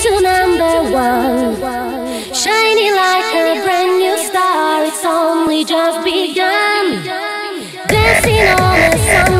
to number one. Shining like a brand new star, it's only just begun. Dancing on the sun.